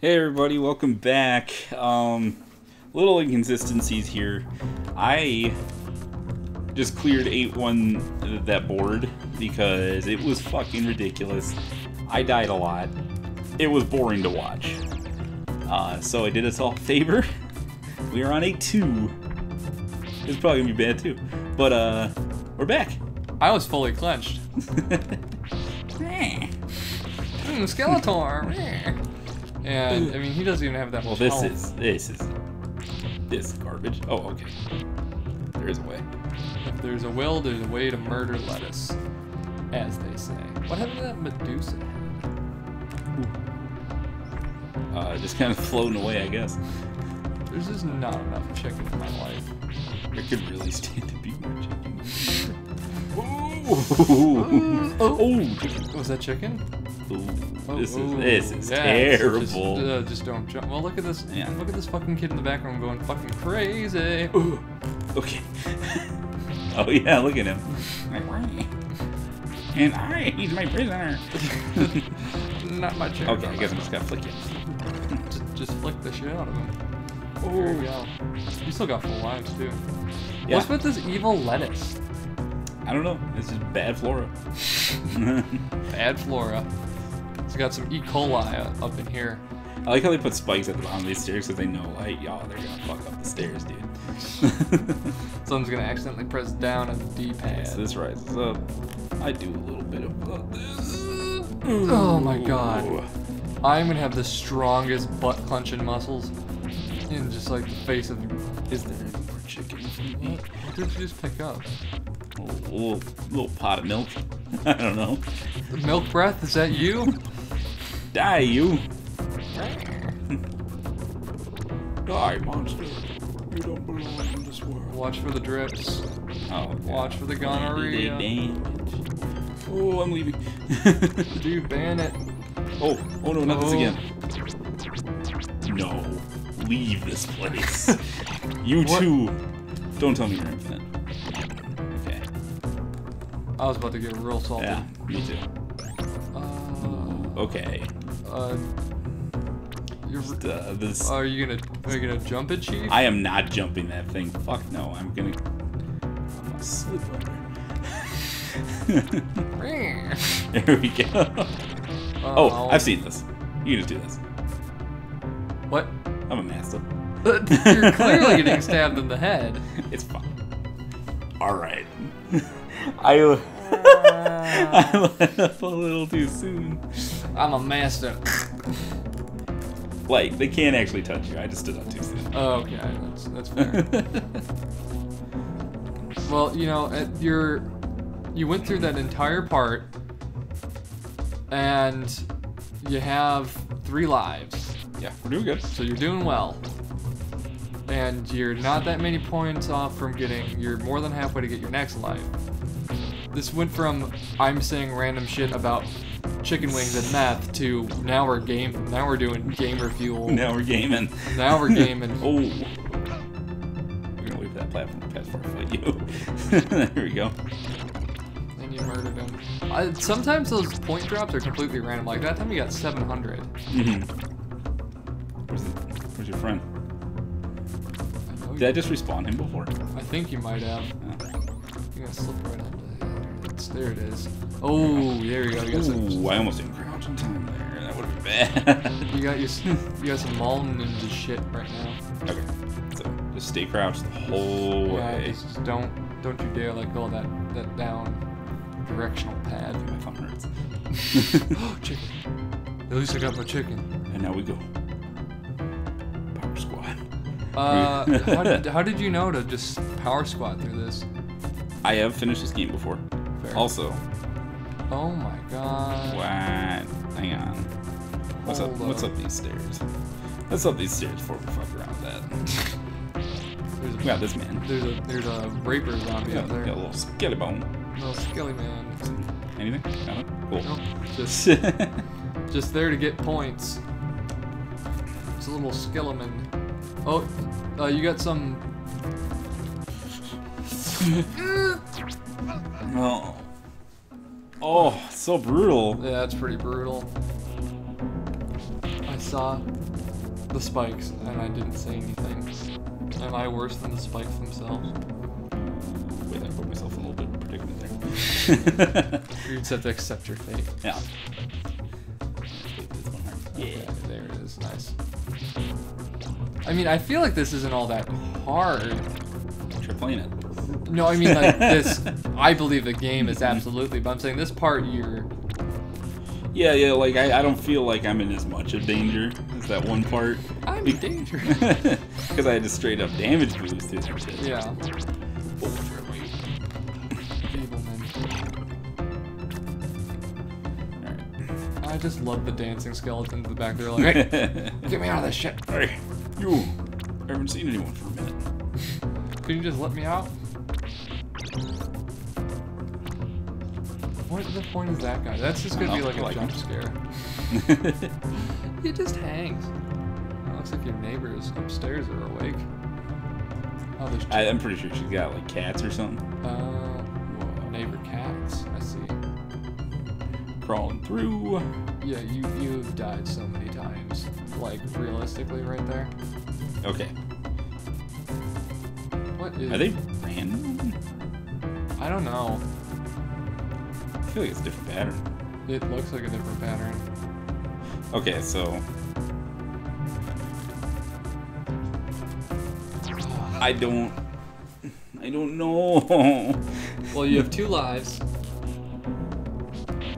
Hey everybody, welcome back. Um, little inconsistencies here. I just cleared 8-1 that board because it was fucking ridiculous. I died a lot. It was boring to watch. Uh, so I did us all a favor. We are on 8-2. It's probably gonna be bad too. But uh, we're back. I was fully clenched. Mm, Skeletor. And I mean, he doesn't even have that Well, much this health. is this is this garbage. Oh, okay. There is a way. If there's a will, there's a way to murder lettuce, as they say. What happened to that Medusa? Uh, just kind of floating away, I guess. There's just not enough chicken in my life. There could really stand to be more chicken. Oh. oh, chicken. Was that chicken? Ooh, Oh, this is this is yeah, terrible. Just, uh, just don't jump. Well, look at this. Yeah. Look at this fucking kid in the background going fucking crazy. okay. oh yeah, look at him. And I, he's my prisoner. Not my chicken. okay, I guess I'm just gonna flick you. Just, just flick the shit out of him. You go. You still got full lives too. Yeah. What's with this evil lettuce? I don't know. It's just bad flora. Bad flora. It's got some E. coli up in here. I like how they put spikes at the bottom of these stairs because they know, like, y'all, they're gonna fuck up the stairs, dude. Someone's gonna accidentally press down on the D-pad. so this rises up. I do a little bit of uh, this. Oh my god. I'm gonna have the strongest butt clenching muscles in just like the face of Is there any more chicken? What did you just pick up? A little, little pot of milk. I don't know. The milk breath, is that you? Die, you. Die, monster. You don't belong in this world. Watch for the drips. Oh, Watch for the They gonorrhea. damage. Oh, I'm leaving. Dude, ban it. oh, oh no, not this Oh. again. No, leave this place. you What? too. Don't tell me you're infinite. I was about to get real salty. Yeah, me too. Uh, Okay. uh, you're, uh, this. are you gonna are you gonna jump it, Chief? I am not jumping that thing. Fuck no. I'm gonna. I'm gonna slip under. there we go. Oh, I've seen this. You can just do this. What? I'm a master. You're clearly getting stabbed in the head. It's fine. All right. I uh. I let up a little too soon. I'm a master. Like they can't actually touch you. I just did up too soon. Oh, okay, that's that's fair. well, you know, at your you went through that entire part, and you have three lives, yeah, we're doing good. so you're doing well. And you're not that many points off from getting. You're more than halfway to get your next life. This went from I'm saying random shit about chicken wings and meth to now we're game. Now we're doing gamer fuel. Now we're gaming. Now we're gaming. Oh. We're gonna leave that platform to pass fight you. there we go. And you murdered him. I, sometimes those point drops are completely random. Like that time you got 700. Mm-hmm. Where's, where's your friend? I, Did I just respawn him before? I think you might have. Oh. You're gonna slip right onto it's, There it is. Oh, there you go. You got some. Ooh, I almost didn't crouch in time there. That would have been bad. You got your. You got some Malton into shit right now. okay. So just stay crouched the whole Yeah, way. just don't don't you dare let go that that down directional pad. My thumb hurts. Oh, chicken. At least I got my chicken. and now we go. Power squad. Uh, how did how did you know to just power squat through this? I have finished this game before. Also, Oh my god. what? Hang on. What's up? Hold What's up. up these stairs? What's up these stairs before we fuck around with that? There's a We got this man. There's a there's a raper zombie Yeah, up there. got a little skelly bone. Little skelly man. Anything? Got it? Cool. Nope. Just just there to get points. It's a little skeleman. Oh, uh, you got some. oh. Oh, so brutal. Yeah, that's pretty brutal. I saw. the spikes, and I didn't say anything. Am I worse than the spikes themselves? Wait, I put myself a little bit of predicament there. You just have to accept your fate. yeah. Okay, there it is. Nice. I mean, I feel like this isn't all that hard. Try playing it. No, I mean like this. I believe the game is absolutely, but I'm saying this part you're. Yeah, yeah, like I, I don't feel like I'm in as much of danger as that one part. I'm in danger. Because I had to straight up damage boost and yeah. Sure, wait. Evil men. Alright. I just love the dancing skeletons in the back there, like, hey, get me out of this shit. Hey, you. I haven't seen anyone for a minute. Can you just let me out? The point is that guy? That's just gonna be I like a like jump him. scare. He just hangs. It looks like your neighbors upstairs are awake. Oh, there's I, I'm pretty sure she's got like cats or something uh, whoa, neighbor cats. I see. crawling through. Yeah, you you've died so many times. Like realistically, right there. Okay. What is? Are they random? I don't know. I feel like it's a different pattern. It looks like a different pattern. Okay, so I don't I don't know. Well, you have two lives.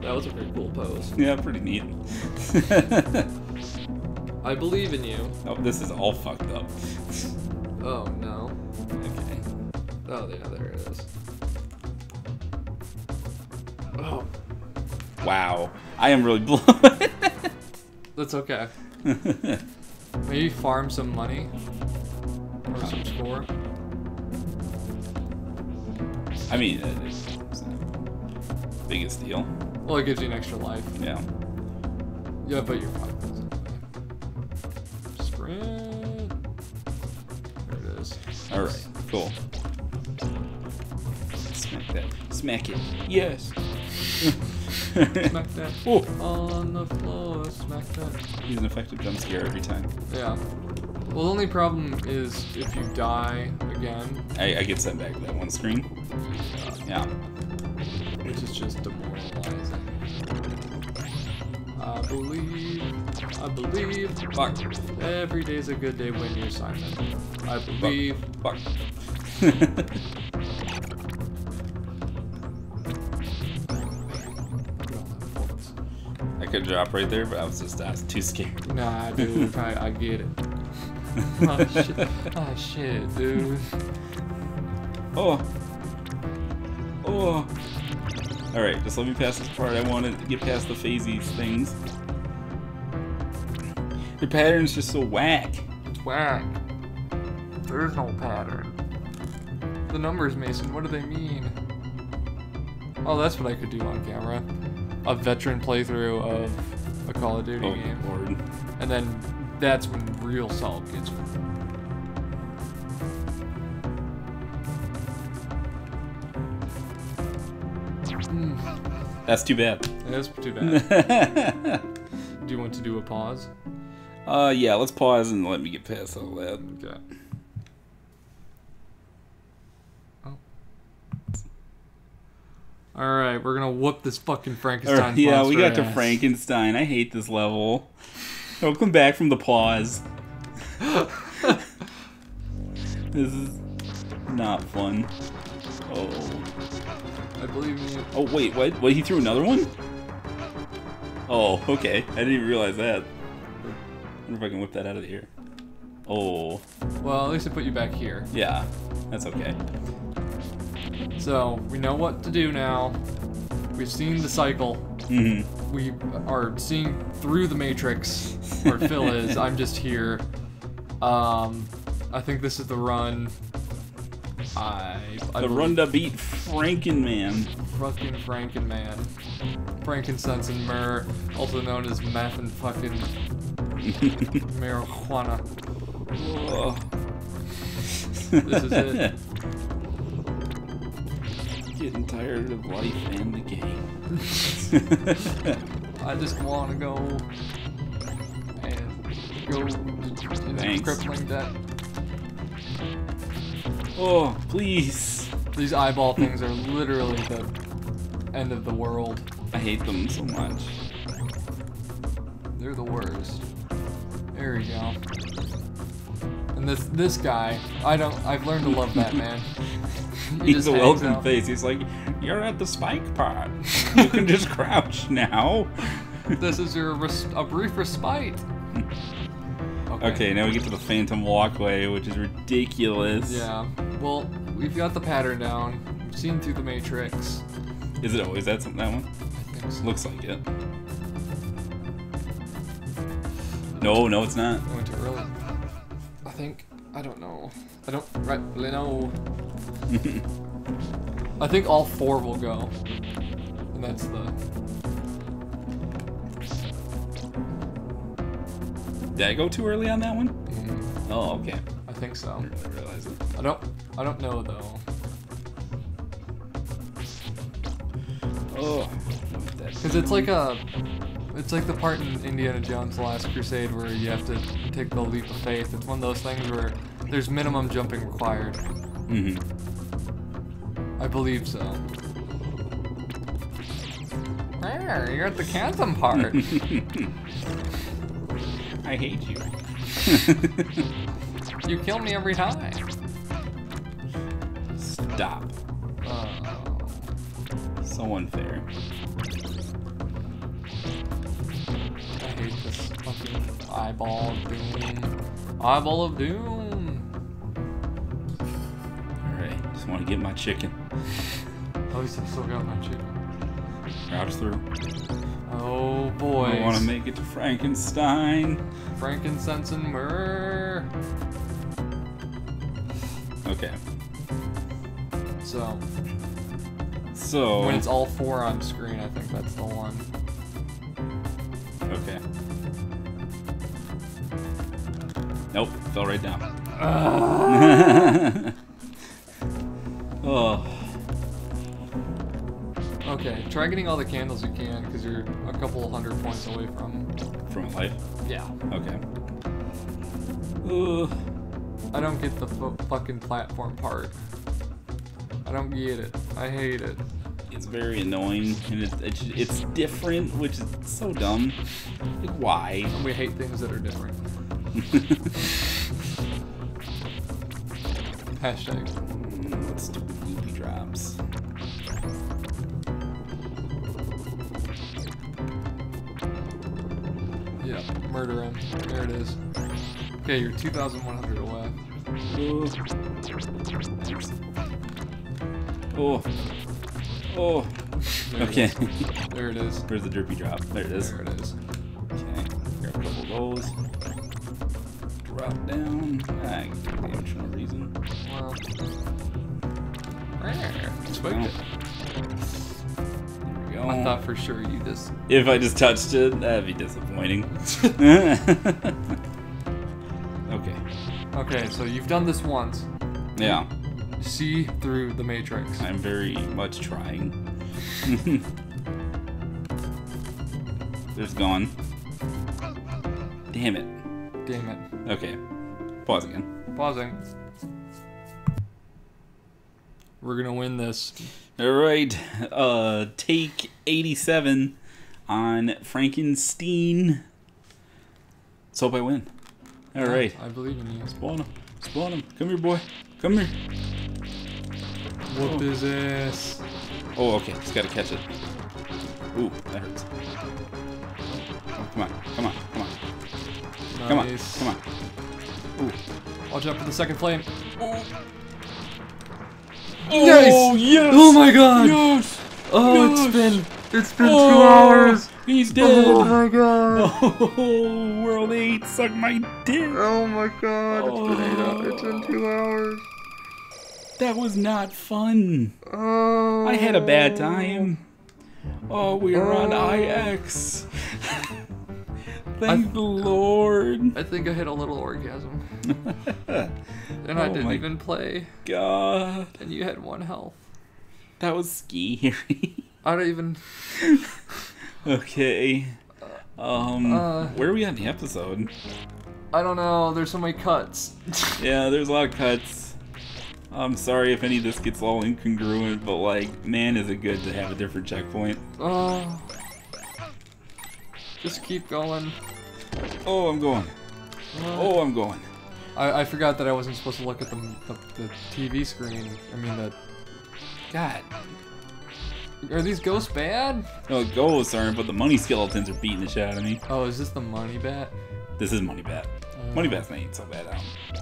That was a pretty cool pose. yeah, pretty neat. I believe in you. oh, this is all fucked up. Oh no. Okay. Oh yeah, there it is. Wow. I am really blown. that's okay. Maybe farm some money or some score. I mean, uh, it's, it's not biggest deal. Well, it gives you an extra life. Yeah. Yeah, but you're fine. Sprint. There it is. All right. Cool. Smack that. Smack it. Yes. Smack that oh, on the floor. Smack that. he's an effective jump scare every time. Yeah. Well, the only problem is if you die again, I, I get sent back to that one screen. Yeah. which is just demoralizing. I believe, I believe, Fuck. every day's a good day when you're Simon. I believe. Fuck. I could drop right there, but I was just I was too scared. Nah, dude, I, I get it. oh, shit. oh shit, dude. Oh. Oh. Alright, just let me pass this part. I want to get past the phasey things. The pattern's just so whack. It's whack. There's no pattern. The numbers, Mason, what do they mean? Oh, that's what I could do on camera. A veteran playthrough of a Call of Duty Oh, game. Lord. And then that's when real salt gets. Mm, That's too bad. that's too bad. do you want to do a pause? uh, yeah, let's pause and let me get past all that. Okay. All right, we're gonna whoop this fucking Frankenstein. Alright, yeah, we got to. Frankenstein. I hate this level. Welcome back from the pause. this is not fun. Oh. I believe in you. Oh, wait, what? Wait, he threw another one? Oh, okay. I didn't even realize that. wonder if I can whip that out of the air. Oh, Well, at least I put you back here. yeah. That's okay. So we know what to do now. We've seen the cycle. hmm We are seeing through the matrix, where Phil is. I'm just here. Um, I think this is the run. I, I The run to beat Frankenman. fucking Frankenman. Frankincense and myrrh, also known as meth and fucking marijuana. This is it. Getting tired of life and the game. I just want to go and go to that Thanks. crippling debt. Oh, please. These eyeball things are literally the end of the world. I hate them so much. They're the worst. There we go. And this this guy, I don't. I've learned to love that man. He He's a welcome face. He's like, you're at the spike pot. You can just crouch now. This is your res- a brief respite. Okay, now we get to the Phantom Walkway, which is ridiculous. Yeah. Well, we've got the pattern down. We've seen through the matrix. Is it oh, always that, that one? So. Looks like it. No, no, it's not. I went too early. I think. I don't know. I don't rightly know. I think all four will go. And that's the. Did I go too early on that one? mm, Oh, okay. I think I so. didn't realize it. I don't. I don't know though. Oh. Because it's like a. It's like the part in Indiana Jones: The Last Crusade where you have to take the leap of faith. It's one of those things where there's minimum jumping required. hmm I believe so. There, you're at the Cantham part. I hate you. you kill me every time. Stop. Oh. So unfair. I hate this fucking eyeball of doom. Eyeball of doom. Want to get my chicken. At least I still got my chicken. Crouch through. Oh boy. I want to make it to Frankenstein. Frankincense and myrrh. Okay. So So. when it's all four on screen, I think that's the one. Okay. Nope, fell right down. oh, Okay, try getting all the candles you can because you're a couple hundred points away from. from a life. Yeah. Okay. Ugh. I don't get the fu- fucking platform part. I don't get it. I hate it. It's very annoying, and it's, it's it's different, which is so dumb. Like, why? And we hate things that are different. Hashtag. Stupid loopy drops. Yeah, murder him. There it is. Okay, you're 2,100 away. Oh. Oh. There Okay. is. There it is. Where's the derpy drop? There it is. There it is. Okay. Grab a couple of those. Drop down. Ah, get damage for no reason. Well. Expect Wow. it. There we go. I thought for sure you just. If I just touched it, that'd be disappointing. okay. Okay, so you've done this once. Yeah. See through the matrix. I'm very much trying. There's gone. Damn it. Damn it. Okay. Pause again. Pausing. We're gonna win this. All right. Uh, take 87 on Frankenstein. Let's hope I win. All right. I believe in you. Spawn him. Spawn him. Come here, boy. Come here. Whoop his ass. Oh, okay. Just gotta catch it. Ooh, that hurts. Oh, come on. Come on. Come on. Come on. Nice. Come on. Ooh. Watch out for the second flame. Oh, yes! Oh my god! Yes! Oh, Yes! it's been it's been Oh, two hours. He's oh dead! Oh my god! Oh, World 8, suck my dick! Oh my god! It's been eight hours. It's been two hours. That was not fun. Oh. I had a bad time. Oh, we are on Oh. IX. Thank the Lord. I think I hit a little orgasm, and I Oh didn't even play. God. And you had one health. That was scary. I don't even. okay. Um, Uh. where are we on the episode? I don't know. There's so many cuts. Yeah, there's a lot of cuts. I'm sorry if any of this gets all incongruent, but like, man, is it good to have a different checkpoint. oh. Just keep going. Oh, I'm going. Oh, I'm going. I, I forgot that I wasn't supposed to look at the, the, the TV screen. I mean, the. God. Are these ghosts bad? No, ghosts aren't, but the money skeletons are beating the shit out of me. Oh, is this the money bat? This is Money Bat. Uh, Money Bat's not even so bad.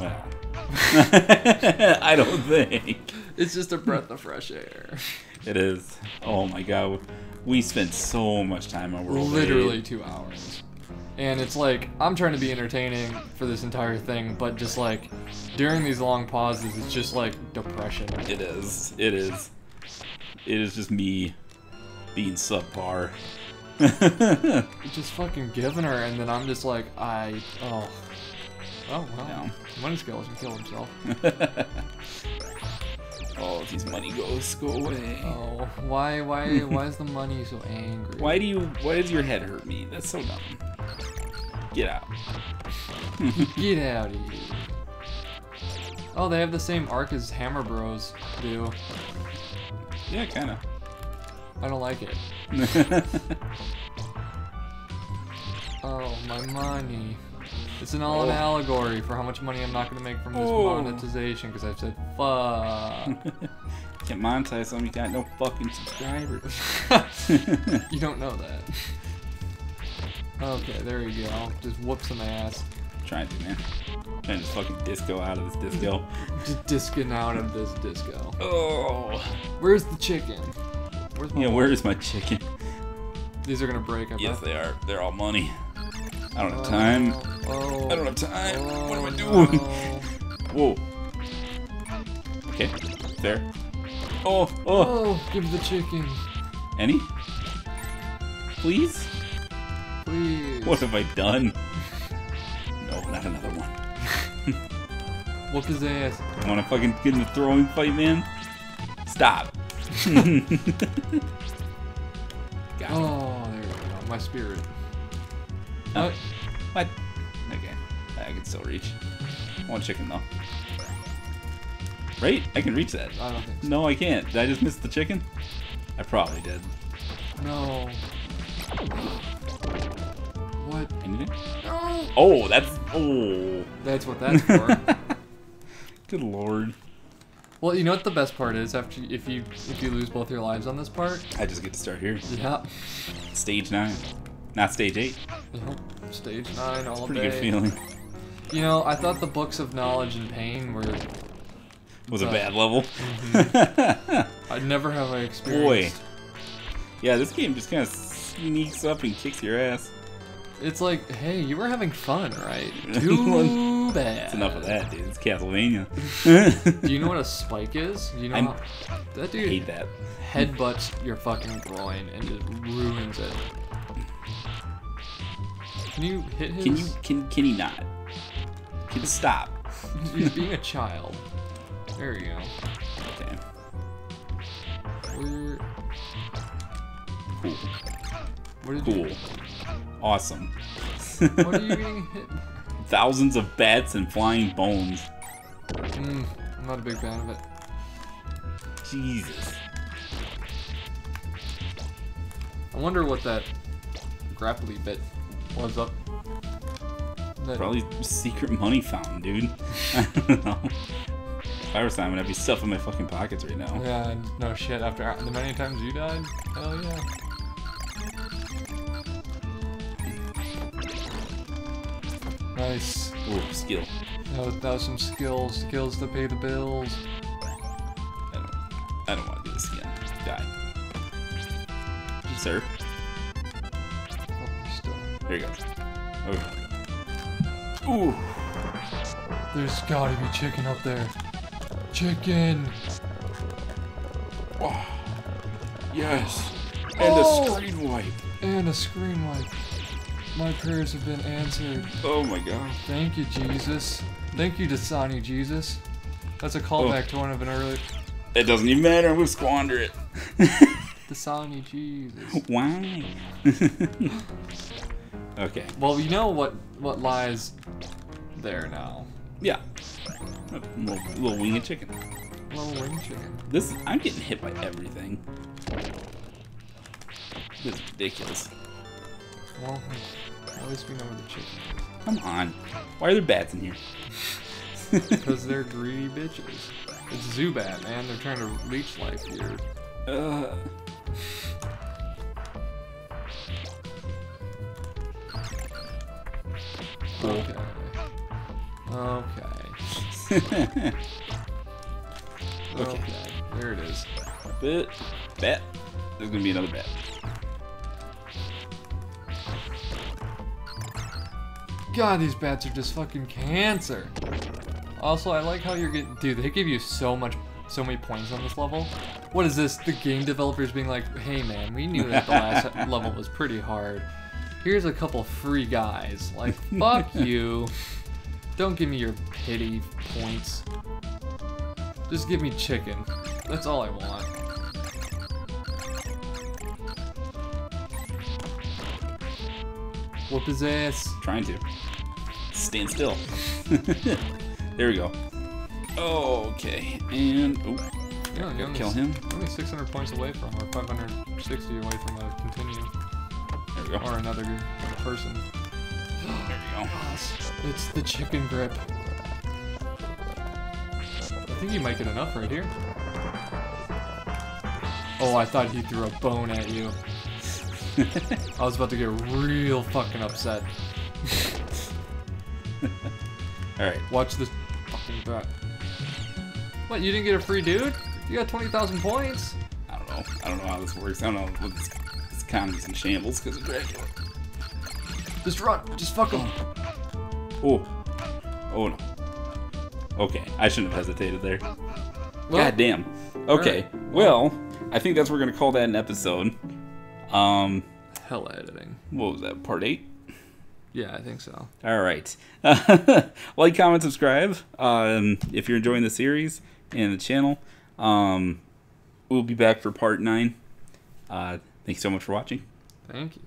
Well, I don't think It's just a breath of fresh air. it is. Oh my god, we spent so much time on World Literally Aid. two hours. And it's like, I'm trying to be entertaining for this entire thing, but just like, during these long pauses, it's just like depression. It is. It is. It is just me being subpar. Just fucking giving her, and then I'm just like, I. Oh. Oh, well. No. Money skeleton killed himself. oh, these money ghosts go away. Oh, why, why, why is the money so angry? Why do you? Why does your head hurt me? That's so dumb. Get out. Get out of here. Oh, they have the same arc as Hammer Bros do. Yeah, kind of. I don't like it. Oh, my money. It's an all an Oh. allegory for how much money I'm not gonna make from this Oh. monetization because I've said fuck. Can't monetize something you got no fucking subscribers. you don't know that. Okay, there you go. Just whoop some ass. Trying to, man. Trying to fucking disco out of this disco. Just disking out of this disco. Oh. Where's the chicken? Where's my Yeah, where is my chicken? These are gonna break. I Yes, bet. they are. They're all money. I don't have uh, time. Oh, I don't have time. What am I oh, doing? Whoa. Okay, There. Oh, oh. Oh, give the chicken, Any? Please? please. What have I done? No, not another one. Whoop his ass. Wanna fucking get in a throwing fight, man? Stop. Got. Oh, there we go. My spirit. Oh. What? I can still reach. I want chicken though. Right? I can reach that. I don't think so. No, I can't. Did I just miss the chicken? I probably did. No. What? Anything? No. Oh, that's oh. That's what that's for. Good lord. well, you know what the best part is after if you if you lose both your lives on this part? I just get to start here. Yeah. Stage nine, not stage eight. Yep. Stage nine all Pretty day. good feeling. You know, I thought the books of knowledge and pain were. Was a Uh, bad level. I never have I experienced. yeah, this game just kind of sneaks up and kicks your ass. It's like, hey, you were having fun, right? Too bad. That's enough of that, dude. It's Castlevania. Do you know what a spike is? Do you know how, that I dude hate that. headbutts your fucking groin and just ruins it. Can you hit his? Can you can can he not? Stop? He's being a child. There you go. Okay. Where? Cool. What Cool. you? Awesome. What are you getting hit? Thousands of bats and flying bones. Mm, I'm not a big fan of it. Jesus. I wonder what that grapply bit was up. That- Probably secret money fountain, dude. I don't know. If I were Simon, I'd be stuffing my fucking pockets right now. Yeah, no shit. After the many times you died, hell yeah. Nice. Ooh, skill. That was, that was some skills, skills to pay the bills. I don't. I don't want to do this again. Just Die. Sir, Oh, still. here you go. Okay. Ooh. There's gotta be chicken up there. Chicken. Oh. Yes. And Oh. a screen wipe. And a screen wipe. My prayers have been answered. Oh my god. Thank you, Jesus. Thank you, Dasani Jesus. That's a callback oh. to one of an earlier. It doesn't even matter. We'll squander it. Dasani Jesus. Why? okay. Well, you know what what lies there now. Yeah. A little, little wing of chicken. Little wing chicken. This I'm getting hit by everything. This is ridiculous. Well, at least we know where the chicken Come on. Why are there bats in here? Because they're greedy bitches. It's Zubat, man. They're trying to leech life here. Uh, Okay. Okay. Okay. There it is. bit. Bat. There's gonna be another bat. God, these bats are just fucking cancer. Also, I like how you're getting. Dude, they give you so much, so many points on this level. What is this? The game developers being like, hey man, we knew that the last level was pretty hard. Here's a couple free guys. Like, fuck you. Don't give me your pity points. Just give me chicken. That's all I want. Whoop his ass. Trying to. Stand still. there we go. Okay. And oh, Yeah, kill him. Only 600 points away from, or 560 away from a continue, Go. or another person. There we go. It's the chicken grip. I think you might get enough right here. Oh, I thought he threw a bone at you. I was about to get real fucking upset. All right. Watch this fucking bat. What, you didn't get a free dude? You got 20,000 points? I don't know. I don't know how this works. I don't know. What this, this economy's in shambles because of Dracula. Just run. Just fuck him. Oh. Oh no. Okay. I shouldn't have hesitated there. Well, God damn. Okay. Alright. Well, I think that's what we're gonna call that an episode. Um, Hell editing. what was that? Part eight. Yeah, I think so. All right. like, comment, subscribe. Um, if you're enjoying the series and the channel, um, we'll be back for part nine. Uh, thank you so much for watching. Thank you.